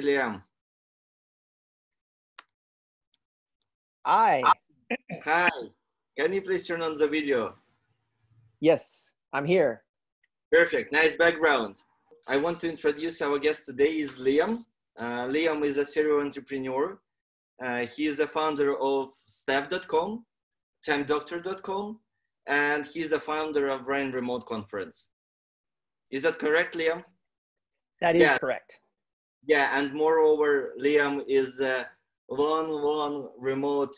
Liam. Hi. Hi. Can you please turn on the video? Yes, I'm here. Perfect. Nice background. I want to introduce our guest today is Liam. Uh, Liam is a serial entrepreneur. Uh, he is the founder of staff.com, timedoctor.com, and he's the founder of Running Remote Conference. Is that correct, Liam? That is yeah. correct. Yeah, and moreover, Liam is a one long remote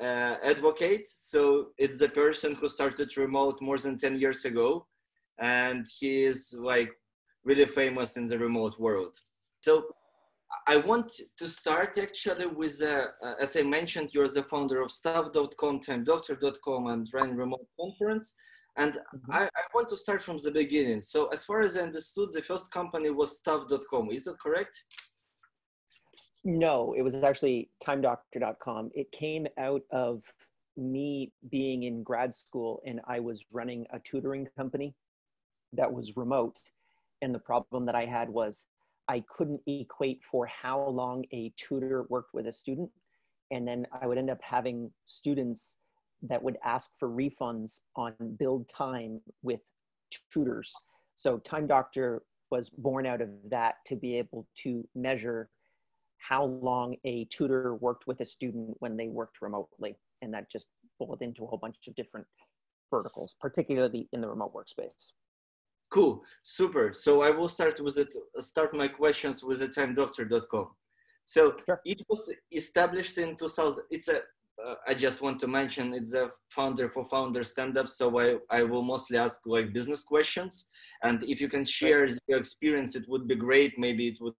uh, advocate. So it's the person who started remote more than 10 years ago. And he is like really famous in the remote world. So I want to start actually with, uh, uh, as I mentioned, you're the founder of staff.com, timedoctor.com, and Running Remote Conference. And mm-hmm. I, I, want to start from the beginning. So as far as I understood, the first company was staff.com. Is that correct? No, it was actually timedoctor.com. It came out of me being in grad school and I was running a tutoring company that was remote. And the problem that I had was I couldn't equate for how long a tutor worked with a student. And then I would end up having students that would ask for refunds on build time with tutors. So Time Doctor was born out of that to be able to measure how long a tutor worked with a student when they worked remotely. And that just boiled into a whole bunch of different verticals, particularly in the remote workspace. Cool, super. So I will start with it, start my questions with the timedoctor.com. So sure. it was established in 2000. It's a uh, I just want to mention it's a founder for founder stand up. So I, I will mostly ask like business questions. And if you can share your experience, it would be great. Maybe it would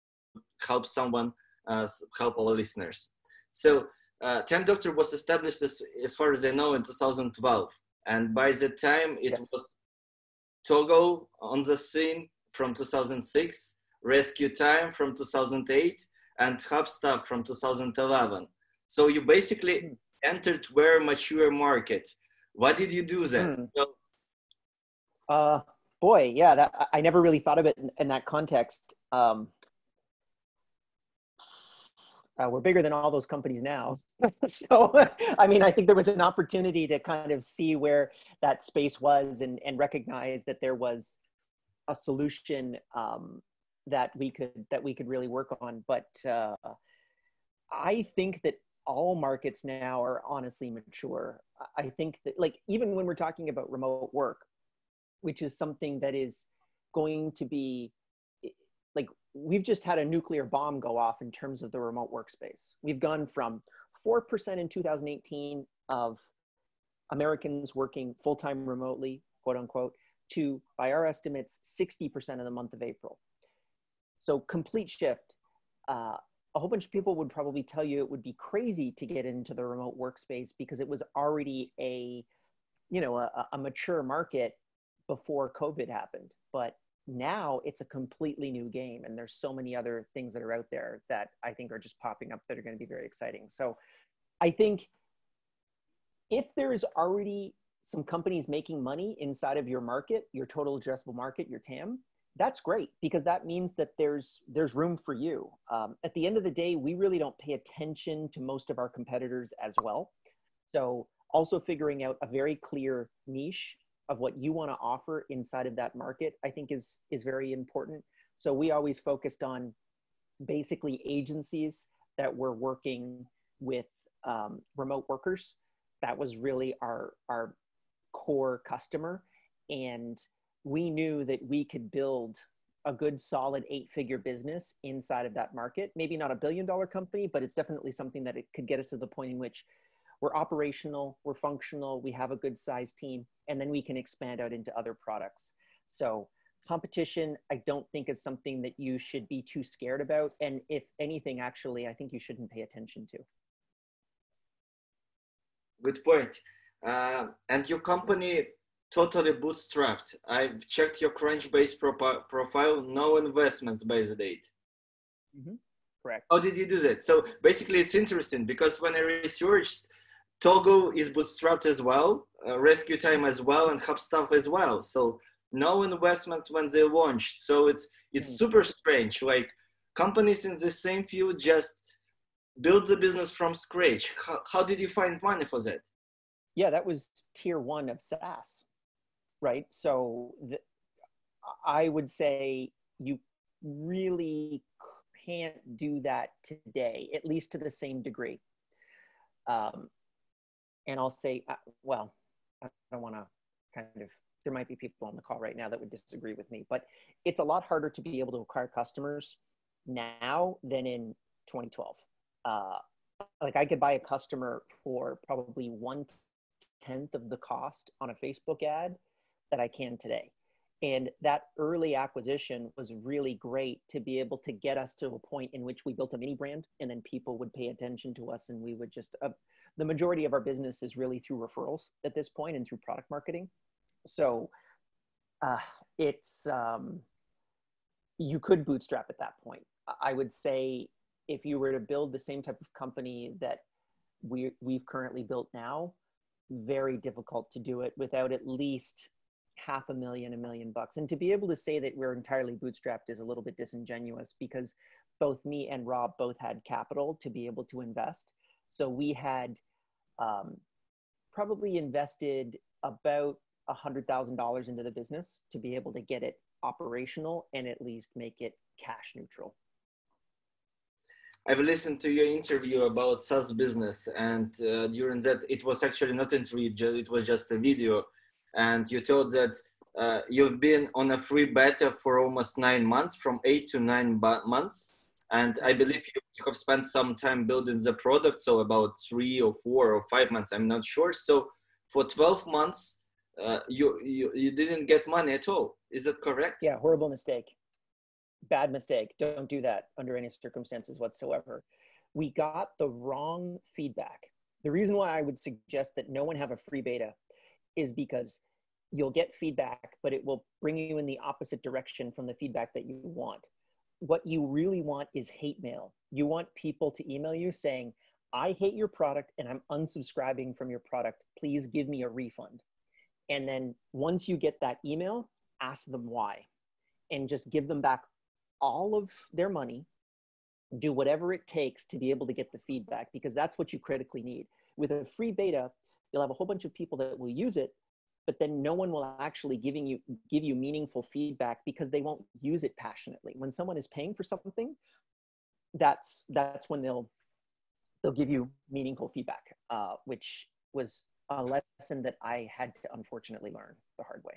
help someone, uh, help our listeners. So uh, Time Doctor was established as, as far as I know in 2012. And by the time it yes. was Toggl on the scene from 2006, RescueTime from 2008, and Hubstaff from 2011. So you basically hmm entered very mature market. What did you do then? Hmm. Uh, boy, yeah, that, I never really thought of it in, in that context. Um, uh, we're bigger than all those companies now. so, I mean, I think there was an opportunity to kind of see where that space was and, and recognize that there was a solution um, that we could that we could really work on. But uh, I think that all markets now are honestly mature. I think that like even when we're talking about remote work, which is something that is going to be like we've just had a nuclear bomb go off in terms of the remote workspace. We've gone from 4% in 2018 of Americans working full-time remotely, quote unquote, to by our estimates 60% of the month of April. So complete shift. Uh, a whole bunch of people would probably tell you it would be crazy to get into the remote workspace because it was already a you know a, a mature market before covid happened. But now it's a completely new game and there's so many other things that are out there that i think are just popping up that are going to be very exciting. So i think if there is already some companies making money inside of your market your total addressable market your tam that's great because that means that there's there's room for you. Um, at the end of the day we really don't pay attention to most of our competitors as well. So also figuring out a very clear niche of what you want to offer inside of that market i think is is very important. So we always focused on basically agencies that were working with um, remote workers. That was really our our core customer. And we knew that we could build a good solid eight figure business inside of that market. Maybe not a billion dollar company but it's definitely something that it could get us to the point in which we're operational we're functional we have a good size team and then we can expand out into other products. So competition i don't think is something that you should be too scared about. And if anything actually i think you shouldn't pay attention to. Good point. Uh, and your company totally bootstrapped. I've checked your Crunchbase pro- profile, no investments by the date. Mm-hmm. Correct. How did you do that? So basically, it's interesting because when I researched, Toggl is bootstrapped as well, uh, RescueTime as well, and Hubstaff as well. So no investment when they launched. So it's it's mm-hmm. super strange. Like companies in the same field just build the business from scratch. How, how did you find money for that? Yeah, that was tier one of SaaS, right? So the, I would say you really can't do that today, at least to the same degree. Um, and I'll say, uh, well, I don't want to kind of, there might be people on the call right now that would disagree with me, but it's a lot harder to be able to acquire customers now than in 2012. Uh, like I could buy a customer for probably one tenth of the cost on a Facebook ad that I can today. And that early acquisition was really great to be able to get us to a point in which we built a mini brand and then people would pay attention to us and we would just, uh, the majority of our business is really through referrals at this point and through product marketing. So uh, it's, um, you could bootstrap at that point. I would say if you were to build the same type of company that we, we've currently built now, very difficult to do it without at least half a million, a million bucks. And to be able to say that we're entirely bootstrapped is a little bit disingenuous because both me and Rob both had capital to be able to invest. So we had um, probably invested about a hundred thousand dollars into the business to be able to get it operational and at least make it cash neutral. I've listened to your interview about SaaS business, and uh, during that, it was actually not interview; it was just a video and you told that uh, you've been on a free beta for almost nine months, from eight to nine months. And I believe you, you have spent some time building the product, so about three or four or five months, I'm not sure. So for 12 months, uh, you, you, you didn't get money at all. Is that correct? Yeah, horrible mistake. Bad mistake. Don't do that under any circumstances whatsoever. We got the wrong feedback. The reason why I would suggest that no one have a free beta is because you'll get feedback, but it will bring you in the opposite direction from the feedback that you want. What you really want is hate mail. You want people to email you saying, I hate your product and I'm unsubscribing from your product. Please give me a refund. And then once you get that email, ask them why and just give them back all of their money. Do whatever it takes to be able to get the feedback because that's what you critically need. With a free beta, you'll have a whole bunch of people that will use it but then no one will actually giving you give you meaningful feedback because they won't use it passionately. When someone is paying for something that's that's when they'll they'll give you meaningful feedback uh, which was a lesson that i had to unfortunately learn the hard way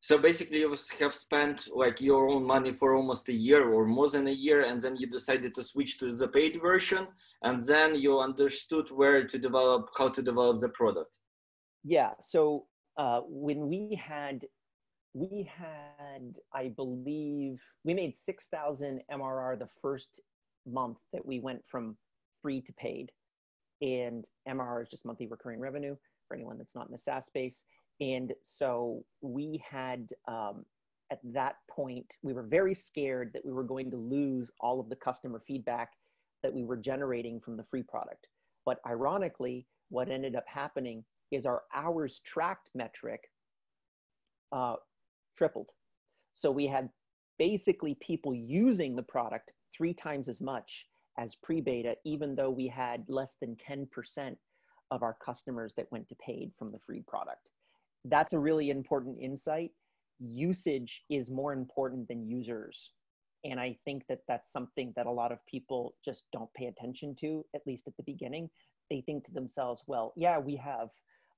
so basically you have spent like your own money for almost a year or more than a year and then you decided to switch to the paid version and then you understood where to develop how to develop the product. Yeah so uh, when we had we had i believe we made 6000 mrr the first month that we went from free to paid. And mrr is just monthly recurring revenue for anyone that's not in the saas space and so we had um, at that point we were very scared that we were going to lose all of the customer feedback that we were generating from the free product but ironically what ended up happening is our hours tracked metric uh, tripled. So we had basically people using the product three times as much as pre-beta, even though we had less than 10% of our customers that went to paid from the free product. That's a really important insight. Usage is more important than users. And I think that that's something that a lot of people just don't pay attention to, at least at the beginning. They think to themselves, well, yeah, we have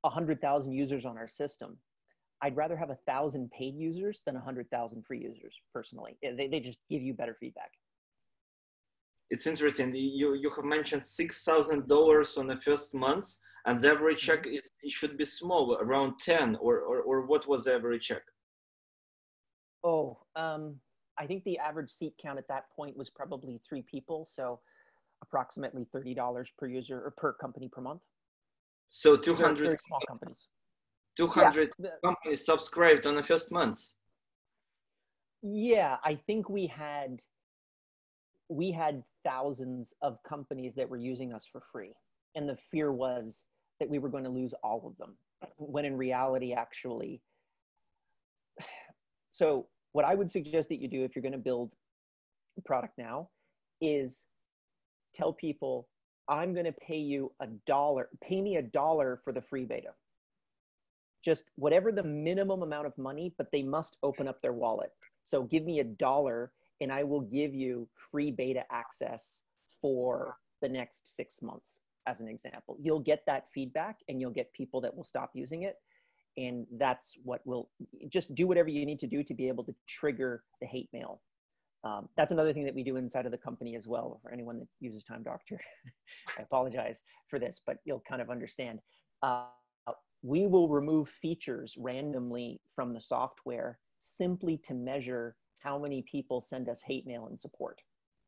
100,000 users on our system. I'd rather have a thousand paid users than 100,000 free users personally. They, they just give you better feedback. It's interesting. You, you have mentioned $6,000 on the first month and the average check mm-hmm. is, it should be small, around 10 or, or, or what was the average check? Oh, um, I think the average seat count at that point was probably three people. So approximately $30 per user or per company per month. So 200 very, very small companies. 200 yeah. companies subscribed on the first month. Yeah, I think we had we had thousands of companies that were using us for free. And the fear was that we were going to lose all of them. When in reality, actually, so what I would suggest that you do if you're going to build product now is tell people I'm going to pay you a dollar, pay me a dollar for the free beta. Just whatever the minimum amount of money, but they must open up their wallet. So give me a dollar and I will give you free beta access for the next six months, as an example. You'll get that feedback and you'll get people that will stop using it. And that's what will just do whatever you need to do to be able to trigger the hate mail um, that's another thing that we do inside of the company as well. For anyone that uses Time Doctor, I apologize for this, but you'll kind of understand. Uh, we will remove features randomly from the software simply to measure how many people send us hate mail and support.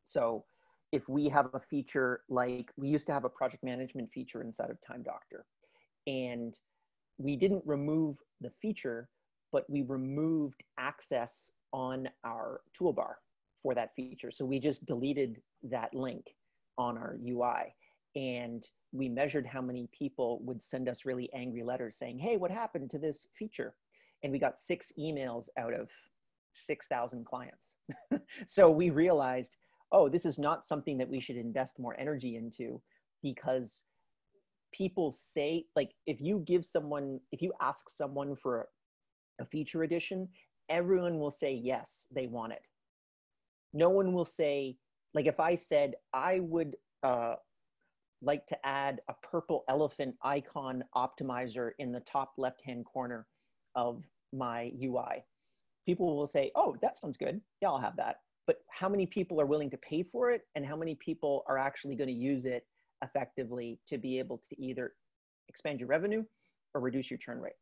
So if we have a feature like we used to have a project management feature inside of Time Doctor, and we didn't remove the feature, but we removed access on our toolbar for that feature. So we just deleted that link on our UI and we measured how many people would send us really angry letters saying, Hey, what happened to this feature? And we got six emails out of 6,000 clients. so we realized, oh, this is not something that we should invest more energy into because people say, like, if you give someone, if you ask someone for a feature edition, everyone will say yes, they want it. No one will say like if i said i would uh, like to add a purple elephant icon optimizer in the top left hand corner of my ui people will say oh that sounds good. Yeah i'll have that but how many people are willing to pay for it and how many people are actually going to use it effectively to be able to either expand your revenue or reduce your churn rate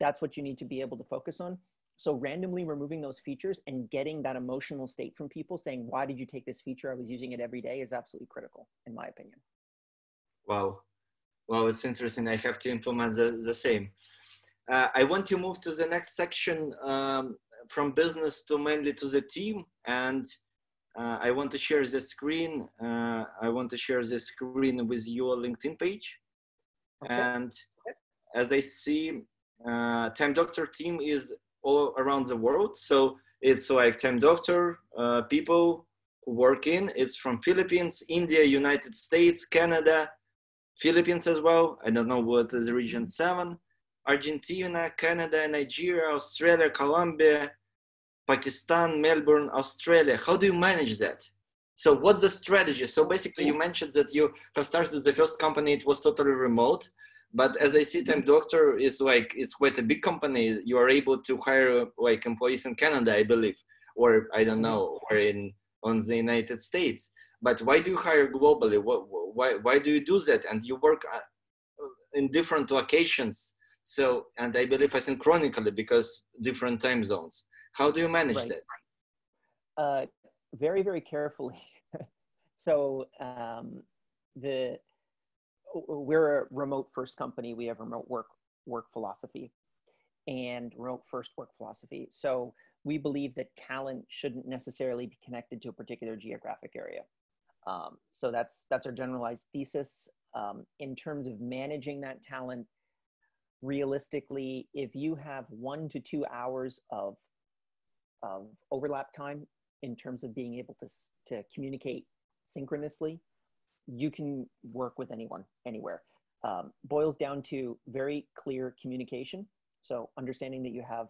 that's what you need to be able to focus on so randomly removing those features and getting that emotional state from people saying, why did you take this feature? I was using it every day is absolutely critical in my opinion. Wow. Wow, it's interesting. I have to implement the, the same. Uh, I want to move to the next section um, from business to mainly to the team. And uh, I want to share the screen. Uh, I want to share the screen with your LinkedIn page. Okay. And as I see, uh, Time Doctor team is all around the world. So it's like Time Doctor uh, people who work in. It's from Philippines, India, United States, Canada, Philippines as well. I don't know what is region seven. Argentina, Canada, Nigeria, Australia, Colombia, Pakistan, Melbourne, Australia. How do you manage that? So what's the strategy? So basically you mentioned that you have started the first company, it was totally remote. But as i see time doctor is like it's quite a big company. You are able to hire like employees in canada i believe or i don't know or in on the united states. But why do you hire globally? What, why, why do you do that? And you work uh, in different locations so and i believe asynchronically because different time zones how do you manage right. that uh, very very carefully so um, the we're a remote first company. We have remote work work philosophy and remote first work philosophy. So we believe that talent shouldn't necessarily be connected to a particular geographic area. Um, so that's that's our generalized thesis. Um, in terms of managing that talent, realistically, if you have one to two hours of of overlap time in terms of being able to to communicate synchronously, you can work with anyone, anywhere. Um, boils down to very clear communication. So understanding that you have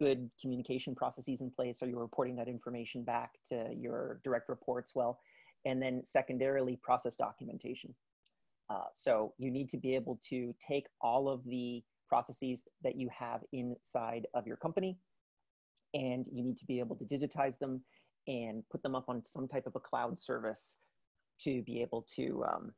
good communication processes in place, or you're reporting that information back to your direct reports well, and then secondarily process documentation. Uh, so you need to be able to take all of the processes that you have inside of your company, and you need to be able to digitize them and put them up on some type of a cloud service to be able to um,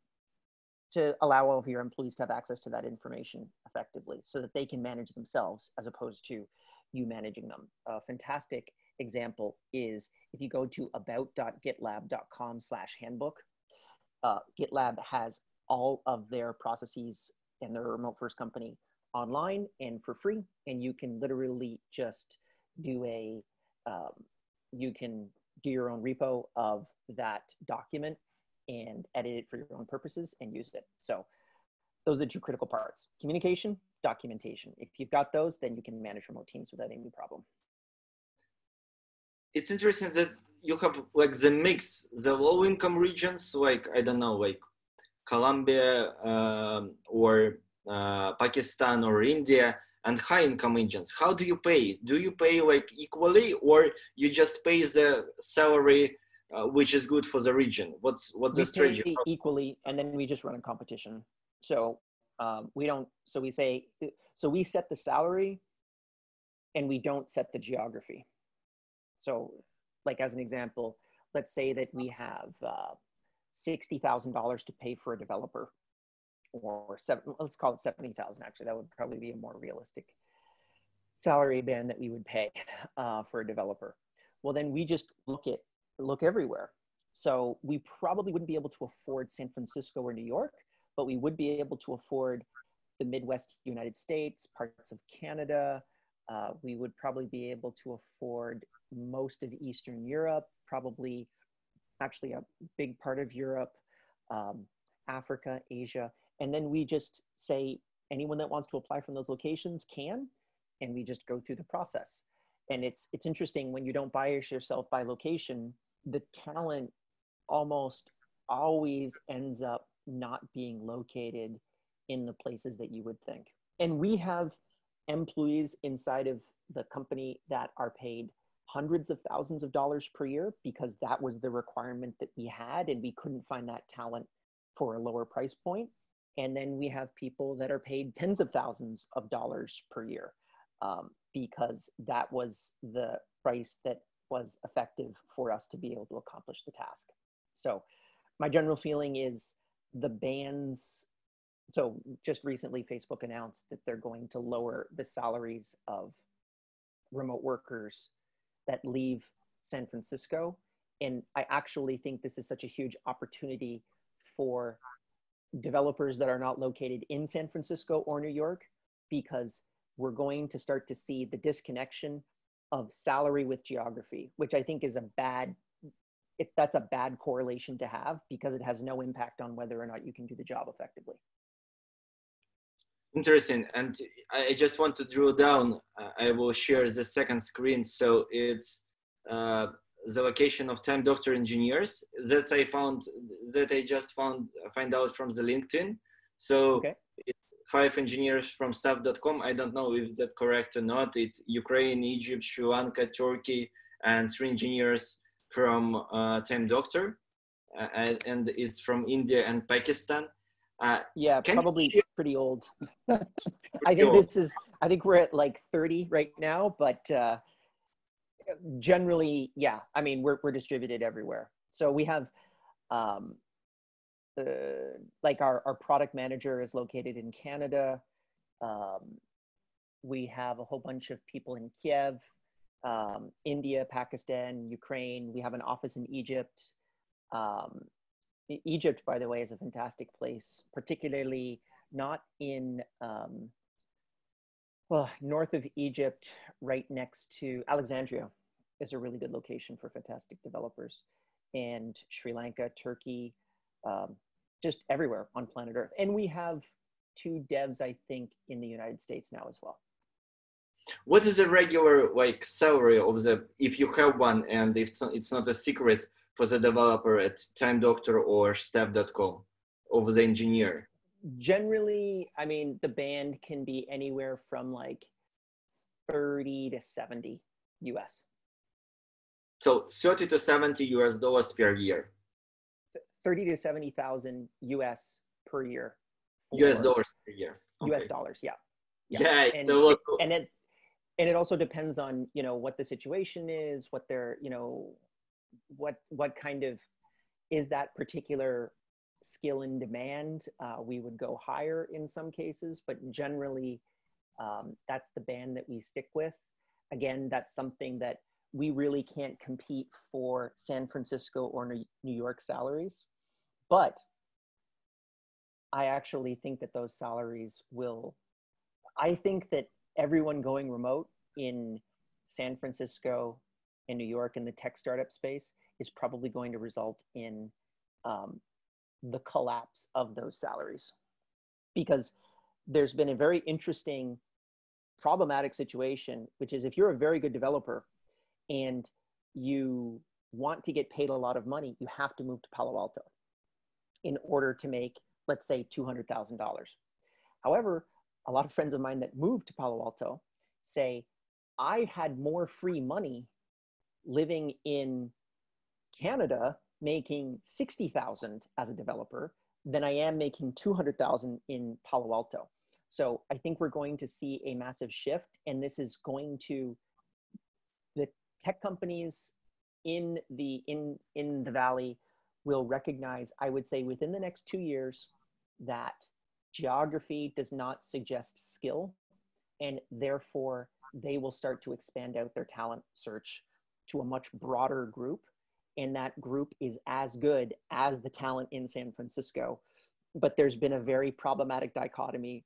to allow all of your employees to have access to that information effectively so that they can manage themselves as opposed to you managing them. A fantastic example is if you go to about.gitlab.com slash handbook, uh, GitLab has all of their processes and their remote first company online and for free. And you can literally just do a, um, you can do your own repo of that document and edit it for your own purposes and use it. So those are the two critical parts, communication, documentation. If you've got those, then you can manage remote teams without any problem. It's interesting that you have like the mix, the low income regions, like I don't know, like Colombia um, or uh, Pakistan or India, and high income regions. How do you pay? Do you pay like equally, or you just pay the salary uh, which is good for the region? What's what's we the strategy? equally, and then we just run a competition. So um, we don't. So we say. So we set the salary, and we don't set the geography. So, like as an example, let's say that we have uh, sixty thousand dollars to pay for a developer, or seven. Let's call it seventy thousand. Actually, that would probably be a more realistic salary band that we would pay uh, for a developer. Well, then we just look at look everywhere. So we probably wouldn't be able to afford San Francisco or New York, but we would be able to afford the Midwest United States, parts of Canada. Uh, we would probably be able to afford most of Eastern Europe, probably actually a big part of Europe, um, Africa, Asia. And then we just say anyone that wants to apply from those locations can, and we just go through the process. And it's it's interesting when you don't bias yourself by location, the talent almost always ends up not being located in the places that you would think. And we have employees inside of the company that are paid hundreds of thousands of dollars per year because that was the requirement that we had and we couldn't find that talent for a lower price point. And then we have people that are paid tens of thousands of dollars per year um, because that was the price that was effective for us to be able to accomplish the task. So my general feeling is the bans so just recently facebook announced that they're going to lower the salaries of remote workers that leave san francisco and i actually think this is such a huge opportunity for developers that are not located in san francisco or new york because we're going to start to see the disconnection of salary with geography, which I think is a bad if that's a bad correlation to have because it has no impact on whether or not you can do the job effectively. Interesting. And I just want to drill down. Uh, I will share the second screen. So it's uh, the location of time doctor engineers that I found that I just found find out from the LinkedIn. So okay five engineers from staff.com. I don't know if that correct or not. It's Ukraine, Egypt, Sri Lanka, Turkey, and three engineers from uh, Time Doctor, uh, and, it's from India and Pakistan. Uh, yeah, probably you... pretty old. I think old. this is. I think we're at like 30 right now, but uh, generally, yeah. I mean, we're we're distributed everywhere. So we have um, uh, like our, our product manager is located in Canada. Um, we have a whole bunch of people in Kiev, um, India, Pakistan, Ukraine. We have an office in Egypt. Um, Egypt, by the way, is a fantastic place, particularly not in um, well, north of Egypt, right next to Alexandria, is a really good location for fantastic developers. And Sri Lanka, Turkey, um, just everywhere on planet Earth. And we have two devs, I think, in the United States now as well. What is a regular like salary of the if you have one and if it's not a secret for the developer at Time Doctor or Staff.com of the engineer? Generally, I mean, the band can be anywhere from like 30 to 70 US. So 30 to 70 US dollars per year. 30 to 70,000 US per year. US dollars per year. Okay. US dollars, yeah. Yeah. yeah and, so it, and it and it also depends on, you know, what the situation is, what their, you know, what what kind of is that particular skill in demand. Uh, we would go higher in some cases, but generally um, that's the band that we stick with. Again, that's something that we really can't compete for San Francisco or New York salaries. But I actually think that those salaries will, I think that everyone going remote in San Francisco in New York in the tech startup space is probably going to result in um, the collapse of those salaries. Because there's been a very interesting problematic situation, which is if you're a very good developer and you want to get paid a lot of money, you have to move to Palo Alto in order to make, let's say, $200,000. However, a lot of friends of mine that moved to Palo Alto say, I had more free money living in Canada making 60,000 as a developer than I am making 200,000 in Palo Alto. So I think we're going to see a massive shift and this is going to the tech companies in the in in the valley will recognize I would say within the next 2 years that geography does not suggest skill and therefore they will start to expand out their talent search to a much broader group and that group is as good as the talent in San Francisco. But there's been a very problematic dichotomy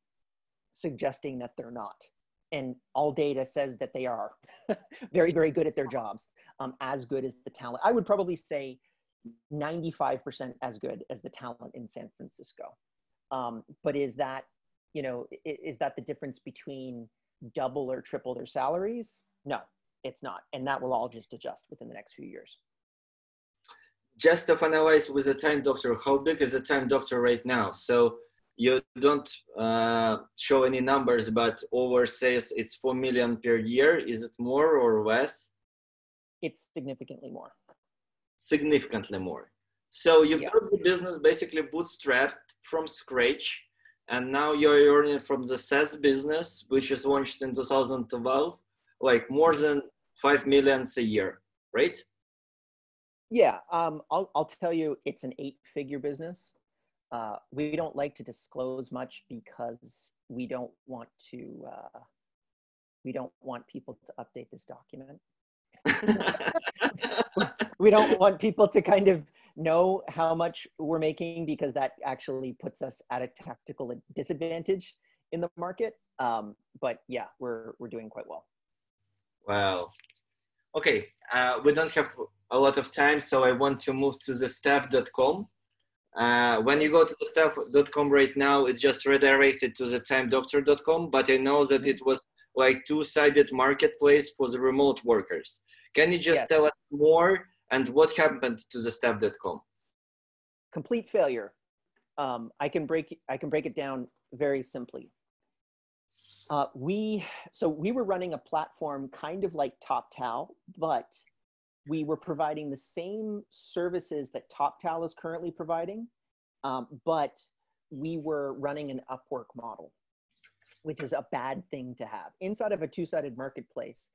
suggesting that they're not. And all data says that they are very, very good at their jobs, um, as good as the talent. I would probably say 95% as good as the talent in San Francisco. Um, but is that, you know, is that the difference between double or triple their salaries? No, it's not. And that will all just adjust within the next few years just to finalize with the time doctor, how big is the time doctor right now? So you don't uh, show any numbers, but Owler says it's 4 million per year. Is it more or less? It's significantly more. Significantly more. So you yeah. built the business basically bootstrapped from scratch, and now you're earning from the SaaS business, which is launched in 2012, like more than 5 millions a year, right? Yeah, um, I'll, I'll tell you, it's an eight figure business. Uh, we don't like to disclose much because we don't want to, uh, we don't want people to update this document. we don't want people to kind of know how much we're making because that actually puts us at a tactical disadvantage in the market. Um, but yeah, we're, we're doing quite well. Wow. Okay, uh, we don't have a lot of time, so I want to move to the staff.com. Uh, when you go to the staff.com right now, it's just redirected to the timedoctor.com, but I know that it was like two-sided marketplace for the remote workers. Can you just yes. tell us more and what happened to the staff.com? Complete failure. Um, I can break I can break it down very simply. Uh, we so we were running a platform kind of like TopTal, but we were providing the same services that TopTal is currently providing, um, but we were running an Upwork model, which is a bad thing to have. Inside of a two sided marketplace,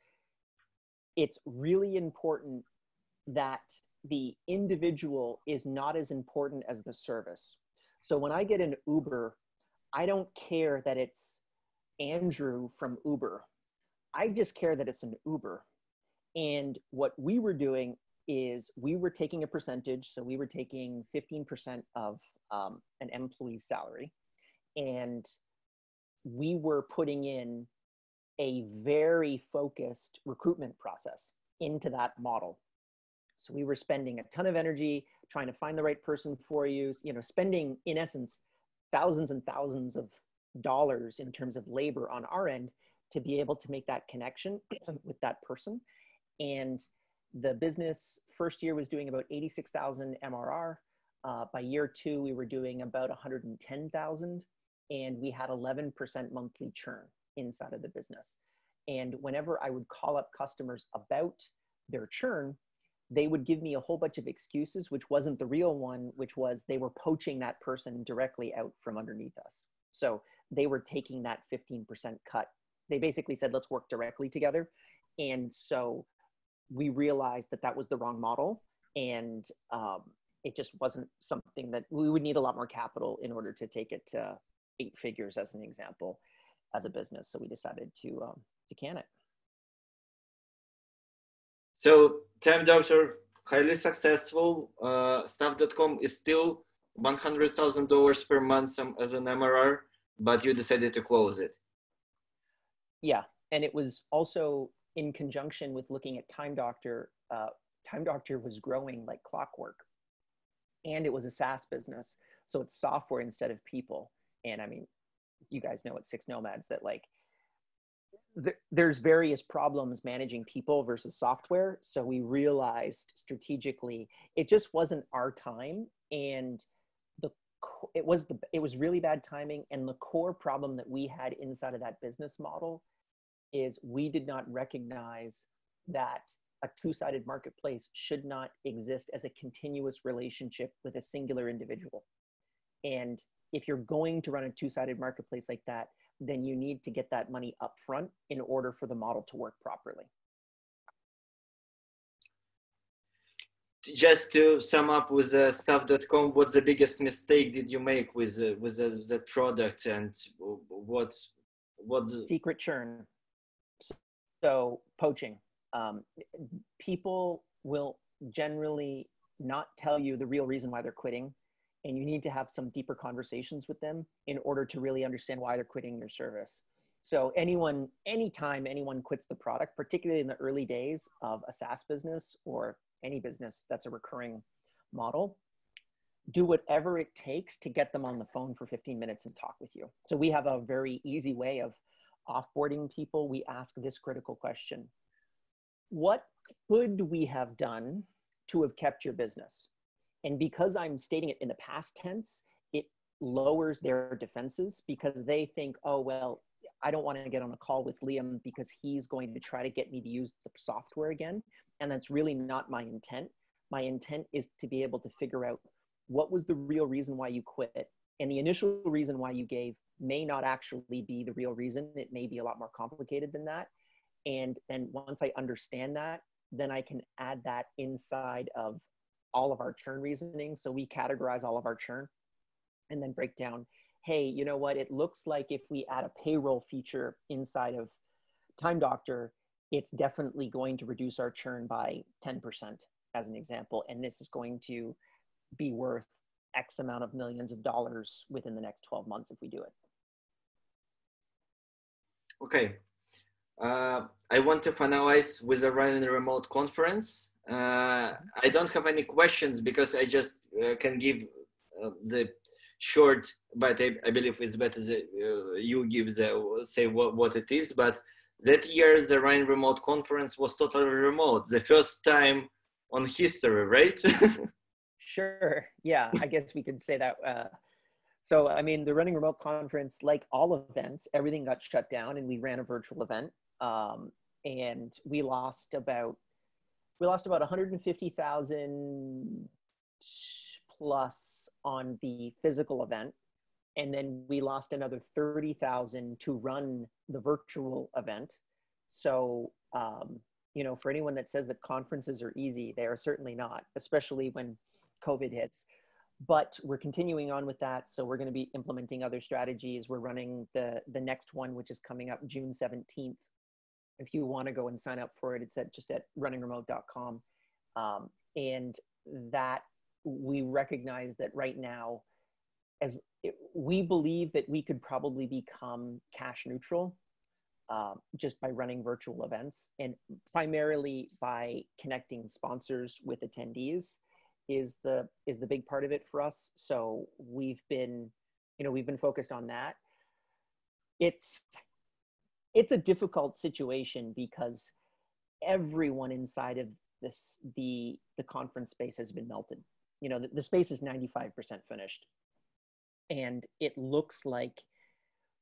it's really important that the individual is not as important as the service. So when I get an Uber, I don't care that it's Andrew from Uber. I just care that it's an Uber and what we were doing is we were taking a percentage. So we were taking 15% of um, an employee's salary. And we were putting in a very focused recruitment process into that model. So we were spending a ton of energy trying to find the right person for you, you know, spending in essence thousands and thousands of dollars in terms of labor on our end to be able to make that connection with that person and the business first year was doing about 86,000 MRR. Uh, by year two, we were doing about 110,000 and we had 11% monthly churn inside of the business. And whenever I would call up customers about their churn, they would give me a whole bunch of excuses, which wasn't the real one, which was they were poaching that person directly out from underneath us. So they were taking that 15% cut. They basically said, let's work directly together. And so we realized that that was the wrong model and um, it just wasn't something that we would need a lot more capital in order to take it to eight figures as an example as a business so we decided to um, to can it so time doctor highly successful uh, staff.com is still $100000 per month as an mrr but you decided to close it yeah and it was also in conjunction with looking at Time Doctor, uh, Time Doctor was growing like clockwork. And it was a SaaS business. So it's software instead of people. And I mean, you guys know at Six Nomads that like there's various problems managing people versus software. So we realized strategically it just wasn't our time, and it was the it was really bad timing. And the core problem that we had inside of that business model is we did not recognize that a two-sided marketplace should not exist as a continuous relationship with a singular individual. And if you're going to run a two-sided marketplace like that, then you need to get that money up front in order for the model to work properly. Just to sum up with uh, staff.com, what's the biggest mistake did you make with uh, with uh, that product and what's what's the... secret churn? So poaching. Um, people will generally not tell you the real reason why they're quitting and you need to have some deeper conversations with them in order to really understand why they're quitting your service so anyone anytime anyone quits the product particularly in the early days of a saas business or any business that's a recurring model do whatever it takes to get them on the phone for 15 minutes and talk with you. So we have a very easy way of offboarding people. We ask this critical question. What could we have done to have kept your business? And because I'm stating it in the past tense, it lowers their defenses because they think, oh, well, I don't want to get on a call with Liam because he's going to try to get me to use the software again. And that's really not my intent. My intent is to be able to figure out what was the real reason why you quit. And the initial reason why you gave may not actually be the real reason. It may be a lot more complicated than that. And then once I understand that, then I can add that inside of all of our churn reasoning. So we categorize all of our churn and then break down, hey, you know what? It looks like if we add a payroll feature inside of Time Doctor, it's definitely going to reduce our churn by 10% as an example. And this is going to be worth X amount of millions of dollars within the next 12 months if we do it. Okay. Uh, I want to finalize with a running remote conference. Uh, I don't have any questions because I just uh, can give uh, the short, but I, I believe it's better that uh, you give the say what, what it is. But that year, the Running Remote Conference was totally remote, the first time on history, right? sure. Yeah, I guess we could say that. Uh, so, I mean, the Running Remote Conference, like all events, everything got shut down, and we ran a virtual event. Um, and we lost about we lost about 150,000 plus on the physical event. And then we lost another 30,000 to run the virtual event. So, um, you know, for anyone that says that conferences are easy, they are certainly not, especially when COVID hits. But we're continuing on with that. So we're going to be implementing other strategies. We're running the the next one, which is coming up June 17th if you want to go and sign up for it, it's at just at runningremote.com. Um, and that we recognize that right now, as it, we believe that we could probably become cash neutral um, just by running virtual events. And primarily by connecting sponsors with attendees is the is the big part of it for us. So we've been you know we've been focused on that. It's it's a difficult situation because everyone inside of this the the conference space has been melted you know the, the space is 95% finished and it looks like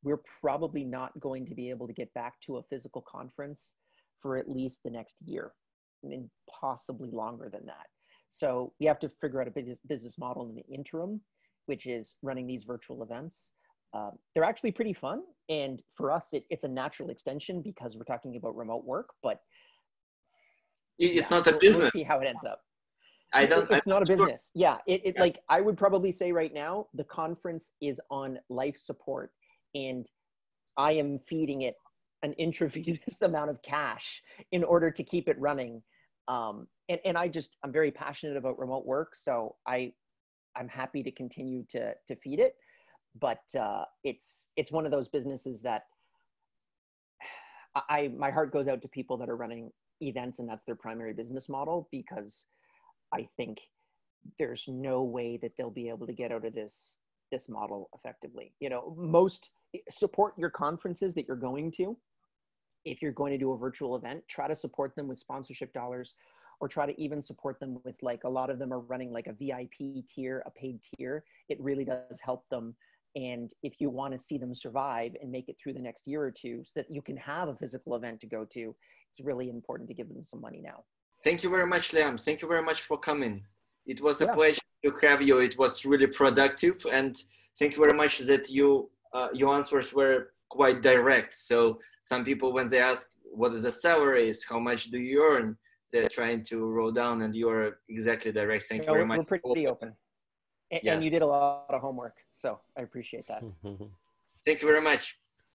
we're probably not going to be able to get back to a physical conference for at least the next year and possibly longer than that so we have to figure out a business model in the interim which is running these virtual events um, they're actually pretty fun. And for us, it, it's a natural extension because we're talking about remote work, but it's yeah, not a we'll, business. We'll see how it ends up. I don't. It, it's not a business. Sure. Yeah. It, it yeah. like I would probably say right now the conference is on life support, and I am feeding it an intravenous amount of cash in order to keep it running. Um, and and I just I'm very passionate about remote work, so I I'm happy to continue to to feed it but uh, it's it's one of those businesses that I my heart goes out to people that are running events and that's their primary business model because I think there's no way that they'll be able to get out of this this model effectively. You know, most support your conferences that you're going to if you're going to do a virtual event, try to support them with sponsorship dollars or try to even support them with like a lot of them are running like a VIP tier, a paid tier. It really does help them. And if you want to see them survive and make it through the next year or two so that you can have a physical event to go to, it's really important to give them some money now. Thank you very much, Liam. Thank you very much for coming. It was a yeah. pleasure to have you. It was really productive. And thank you very much that you uh, your answers were quite direct. So some people, when they ask what is the salary, is how much do you earn, they're trying to roll down, and you are exactly direct. Thank you, you very much. We're pretty open, and, yes. and you did a lot of homework, so I appreciate that. Thank you very much.